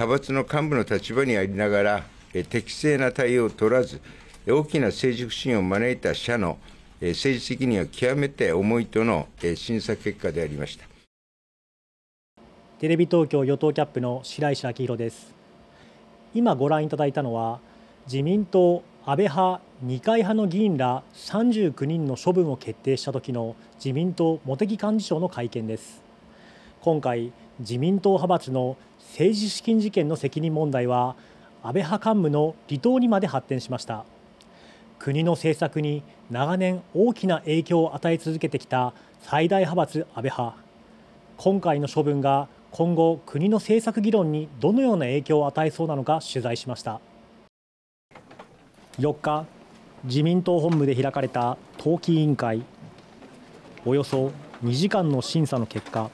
派閥の幹部の立場にありながら、適正な対応を取らず、大きな政治不信を招いた社の政治責任は極めて重いとの審査結果でありました。テレビ東京与党キャップの白石明宏です。今ご覧いただいたのは自民党安倍派二階派の議員ら39人の処分を決定した時の自民党茂木幹事長の会見です。今回自民党派閥の政治資金事件の責任問題は安倍派幹部の離党にまで発展しました。国の政策に長年大きな影響を与え続けてきた最大派閥安倍派。今回の処分が今後国の政策議論にどのような影響を与えそうなのか取材しました。4日自民党本部で開かれた党紀委員会。およそ2時間の審査の結果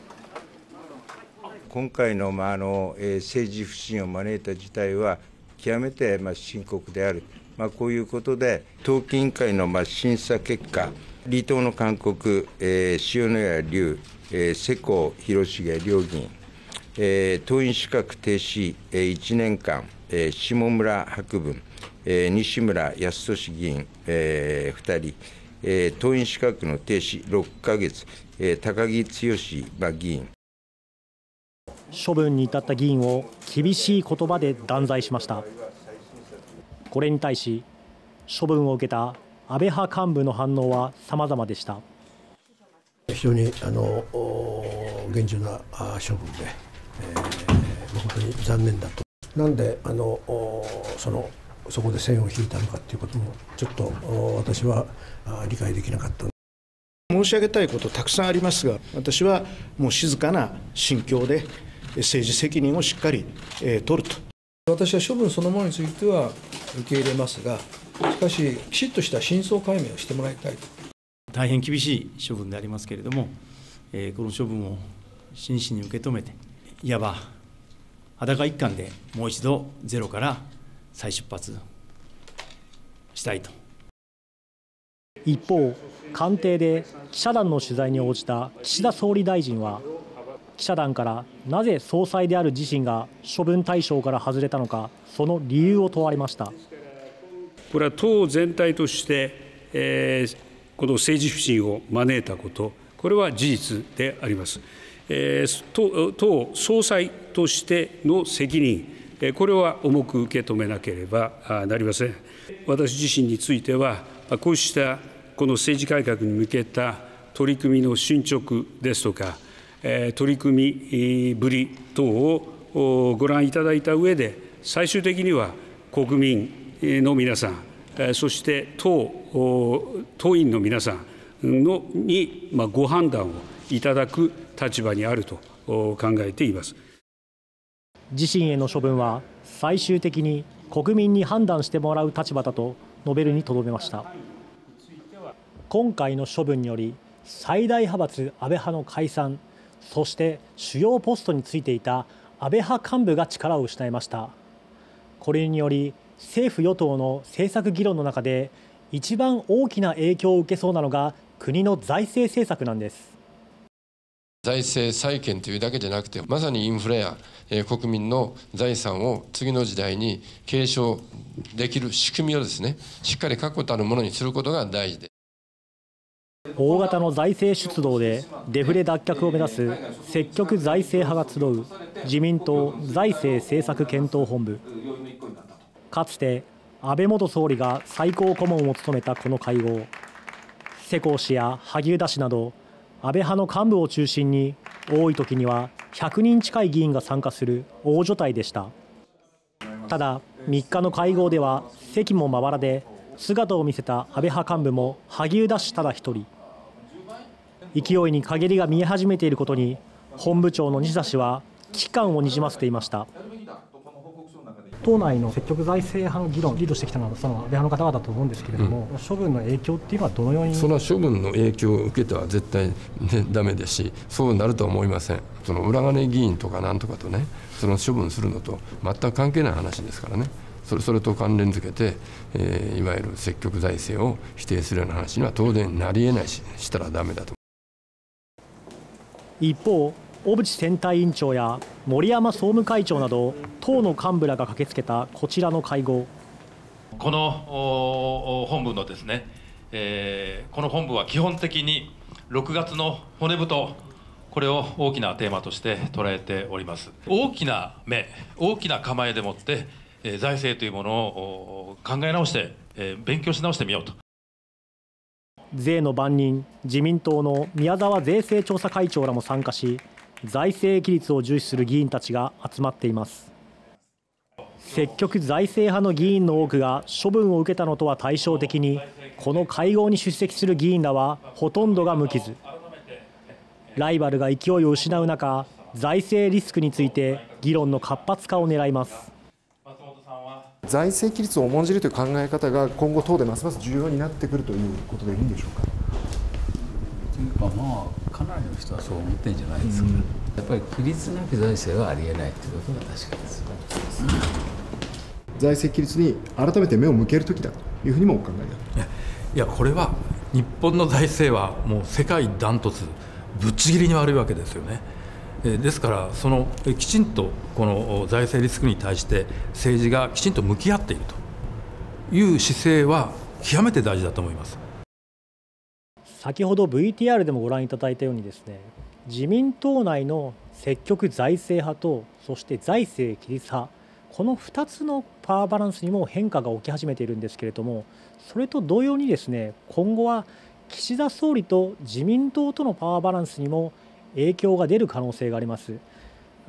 今回の,、まあ、あのえ政治不信を招いた事態は極めてまあ深刻である、まあ、こういうことで党紀委員会のまあ審査結果離党の勧告、えー、塩谷龍、えー、世耕弘成両議員、えー、党員資格停止、えー、1年間、えー、下村博文、えー、西村康稔議員、えー、2人、えー、党員資格の停止6か月、えー、高木剛、まあ、議員。処分に至った議員を厳しい言葉で断罪しました。これに対し処分を受けた安倍派幹部の反応は様々でした。非常にあの厳重な処分で、えー、本当に残念だと。なんであのそのそこで線を引いたのかということもちょっと私は理解できなかった。申し上げたいことたくさんありますが私はもう静かな心境で政治責任をしっかり、えー、取ると。私は処分そのものについては受け入れますが、しかし、きちっとした真相解明をしてもらいたいと。大変厳しい処分でありますけれども、えー、この処分を真摯に受け止めて、いわば裸一貫でもう一度ゼロから再出発したいと。一方、官邸で記者団の取材に応じた岸田総理大臣は、記者団からなぜ総裁である自身が処分対象から外れたのか、その理由を問われましたこれは党全体として、えー、この政治不信を招いたこと、これは事実であります。えー、党党総裁としての責任、これは重く受け止めなければなりません。私自身については、こうしたこの政治改革に向けた取り組みの進捗ですとか、取り組みぶり等をご覧いただいた上で、最終的には国民の皆さん、そして党党員の皆さんのにご判断をいただく立場にあると考えています自身への処分は、最終的に国民に判断してもらう立場だと述べるにとどめました。今回の処分により、最大派閥安倍派の解散、そして主要ポストについていた安倍派幹部が力を失いました。これにより政府与党の政策議論の中で一番大きな影響を受けそうなのが国の財政政策なんです。財政再建というだけじゃなくてまさにインフレや、えー、国民の財産を次の時代に継承できる仕組みをですねしっかり確固たるものにすることが大事で。大型の財政出動でデフレ脱却を目指す積極財政派が集う自民党財政政策検討本部。かつて安倍元総理が最高顧問を務めたこの会合。世耕氏や萩生田氏など安倍派の幹部を中心に多い時には100人近い議員が参加する大所帯でした。ただ3日の会合では席もまばらで姿を見せた安倍派幹部も萩生田氏ただ一人。勢いに陰りが見え始めていることに本部長の西田氏は危機感をにじませていました。党内の積極財政派の議論リードしてきたのはその安倍派の方々だと思うんですけれども、うん、処分の影響っていうのはどのように？その処分の影響を受けては絶対、ね、だめですしそうなるとは思いません。その裏金議員とかなんとかとねその処分するのと全く関係ない話ですからね。それそれと関連づけて、えー、いわゆる積極財政を否定するような話には当然なりえないししたらだめだと一方小渕選対委員長や森山総務会長など党の幹部らが駆けつけたこちらの会合。この本部のですね、えー、この本部は基本的に6月の骨太これを大きなテーマとして捉えております。大きな目大きな構えでもって財政というものを考え直して勉強し直してみようと。税の番人自民党の宮沢税制調査会長らも参加し財政規律を重視する議員たちが集まっています。積極財政派の議員の多くが処分を受けたのとは対照的にこの会合に出席する議員らはほとんどが無傷。ライバルが勢いを失う中財政リスクについて議論の活発化を狙います。財政規律を重んじるという考え方が今後党でますます重要になってくるということでいいんでしょうか？というかまあかなりの人はそう思ってるんじゃないですか、うん、やっぱり規律なき財政はありえないということが確かです、うん、財政規律に改めて目を向ける時だというふうにもお考えだいやこれは日本の財政はもう世界ダントツぶっちぎりに悪いわけですよね。ですからそのきちんとこの財政リスクに対して政治がきちんと向き合っているという姿勢は極めて大事だと思います。先ほど VTR でもご覧いただいたようにですね自民党内の積極財政派とそして財政規律派この2つのパワーバランスにも変化が起き始めているんですけれどもそれと同様にですね今後は岸田総理と自民党とのパワーバランスにも影響が出る可能性があります。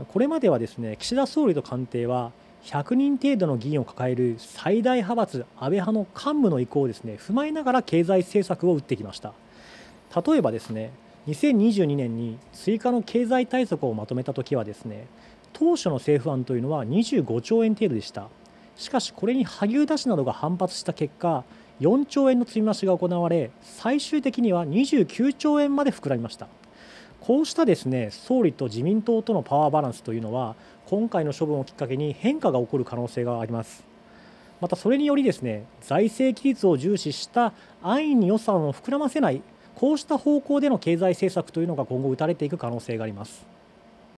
これまではですね岸田総理と官邸は100人程度の議員を抱える最大派閥安倍派の幹部の意向をですね踏まえながら経済政策を打ってきました。例えばですね2022年に追加の経済対策をまとめた時はですね当初の政府案というのは25兆円程度でした。しかしこれに萩生田氏などが反発した結果4兆円の積み増しが行われ最終的には29兆円まで膨らみました。こうしたですね総理と自民党とのパワーバランスというのは今回の処分をきっかけに変化が起こる可能性があります。またそれによりですね財政規律を重視した安易に予算を膨らませないこうした方向での経済政策というのが今後打たれていく可能性があります。